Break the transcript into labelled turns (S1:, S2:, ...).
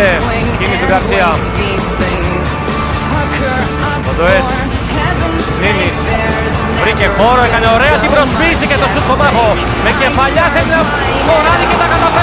S1: Κινείται. Κίνησε ο Γκαρσία.
S2: Κοντοές. Μίμης.
S1: Βρήκε χώρο, έκανε ωραία την προσπίση και το σουτ στον πάχο. Με κεφαλιά θέλει να σκοράρει και τα καταφέρει.